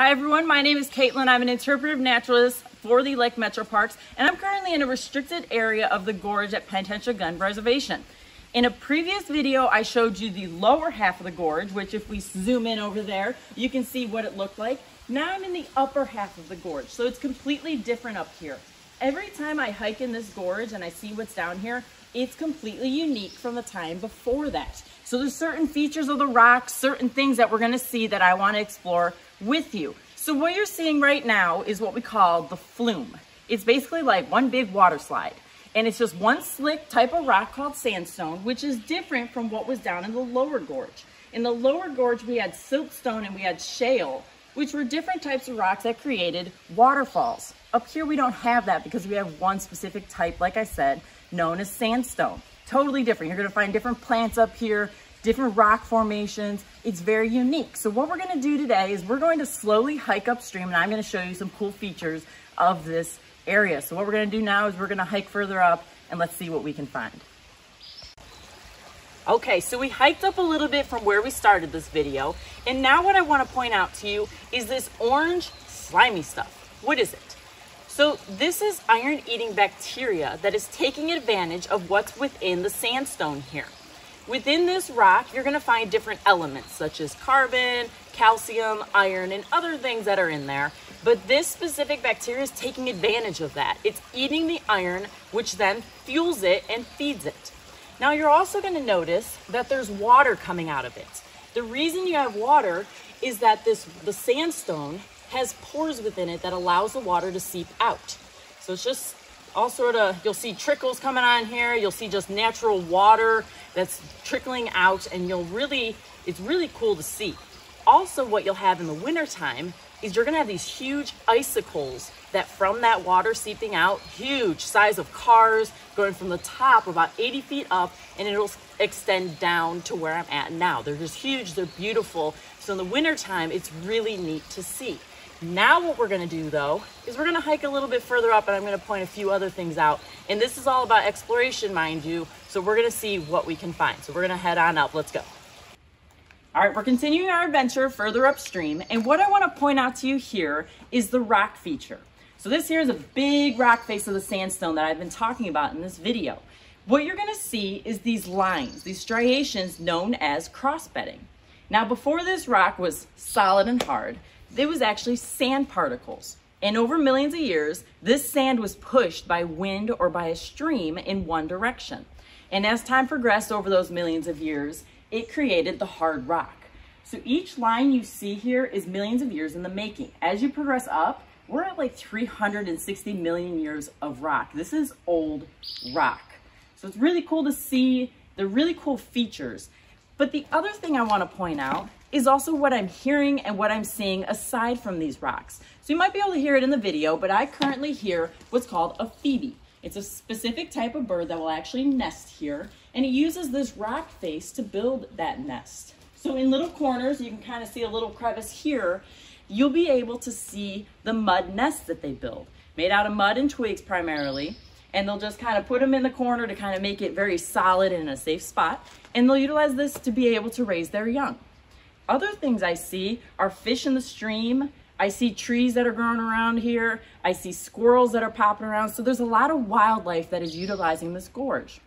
Hi everyone, my name is Caitlin. I'm an interpretive naturalist for the Lake Metro Parks, and I'm currently in a restricted area of the gorge at Penitentiary Glen Reservation. In a previous video, I showed you the lower half of the gorge, which if we zoom in over there, you can see what it looked like. Now I'm in the upper half of the gorge, so it's completely different up here. Every time I hike in this gorge and I see what's down here, it's completely unique from the time before that. So there's certain features of the rocks, certain things that we're gonna see that I wanna explore with you. So what you're seeing right now is what we call the flume. It's basically like one big water slide. And it's just one slick type of rock called sandstone, which is different from what was down in the lower gorge. In the lower gorge, we had siltstone and we had shale, which were different types of rocks that created waterfalls. Up here, we don't have that because we have one specific type, like I said, known as sandstone. Totally different. You're gonna find different plants up here, different rock formations. It's very unique. So what we're gonna do today is we're going to slowly hike upstream and I'm gonna show you some cool features of this area. So what we're gonna do now is we're gonna hike further up and let's see what we can find. Okay, so we hiked up a little bit from where we started this video. And now what I wanna point out to you is this orange slimy stuff. What is it? So this is iron-eating bacteria that is taking advantage of what's within the sandstone here. Within this rock, you're gonna find different elements such as carbon, calcium, iron, and other things that are in there. But this specific bacteria is taking advantage of that. It's eating the iron, which then fuels it and feeds it. Now you're also gonna notice that there's water coming out of it. The reason you have water is that this the sandstone has pores within it that allows the water to seep out. So it's just all sort of, you'll see trickles coming on here. You'll see just natural water that's trickling out and you'll really, it's really cool to see. Also what you'll have in the wintertime is you're gonna have these huge icicles that from that water seeping out, huge size of cars going from the top about 80 feet up and it'll extend down to where I'm at now. They're just huge, they're beautiful. So in the wintertime, it's really neat to see. Now what we're gonna do though, is we're gonna hike a little bit further up and I'm gonna point a few other things out. And this is all about exploration, mind you. So we're gonna see what we can find. So we're gonna head on up, let's go. All right, we're continuing our adventure further upstream. And what I wanna point out to you here is the rock feature. So this here is a big rock face of the sandstone that I've been talking about in this video. What you're gonna see is these lines, these striations known as crossbedding. Now before this rock was solid and hard, it was actually sand particles. And over millions of years, this sand was pushed by wind or by a stream in one direction. And as time progressed over those millions of years, it created the hard rock. So each line you see here is millions of years in the making. As you progress up, we're at like 360 million years of rock. This is old rock. So it's really cool to see the really cool features. But the other thing I wanna point out is also what I'm hearing and what I'm seeing aside from these rocks. So you might be able to hear it in the video, but I currently hear what's called a phoebe. It's a specific type of bird that will actually nest here, and it uses this rock face to build that nest. So in little corners, you can kind of see a little crevice here, you'll be able to see the mud nest that they build, made out of mud and twigs primarily, and they'll just kind of put them in the corner to kind of make it very solid in a safe spot, and they'll utilize this to be able to raise their young. Other things I see are fish in the stream. I see trees that are growing around here. I see squirrels that are popping around. So there's a lot of wildlife that is utilizing this gorge.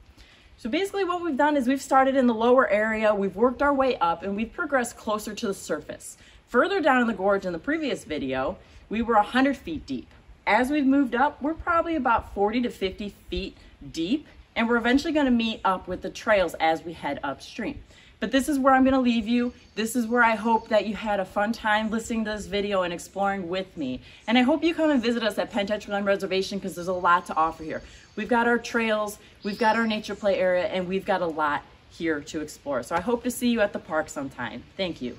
So basically what we've done is we've started in the lower area, we've worked our way up and we've progressed closer to the surface. Further down in the gorge in the previous video, we were 100 feet deep. As we've moved up, we're probably about 40 to 50 feet deep and we're eventually gonna meet up with the trails as we head upstream. But this is where I'm gonna leave you. This is where I hope that you had a fun time listening to this video and exploring with me. And I hope you come and visit us at Penitentiary Glen Reservation because there's a lot to offer here. We've got our trails, we've got our nature play area, and we've got a lot here to explore. So I hope to see you at the park sometime. Thank you.